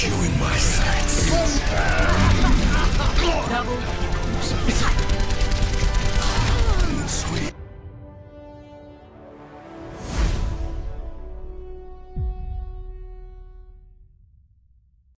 you in my sights. Double.